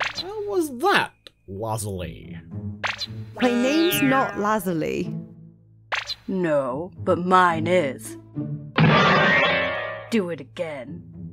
How was that, Lazuli? My name's not Lazuli. No, but mine is. Do it again.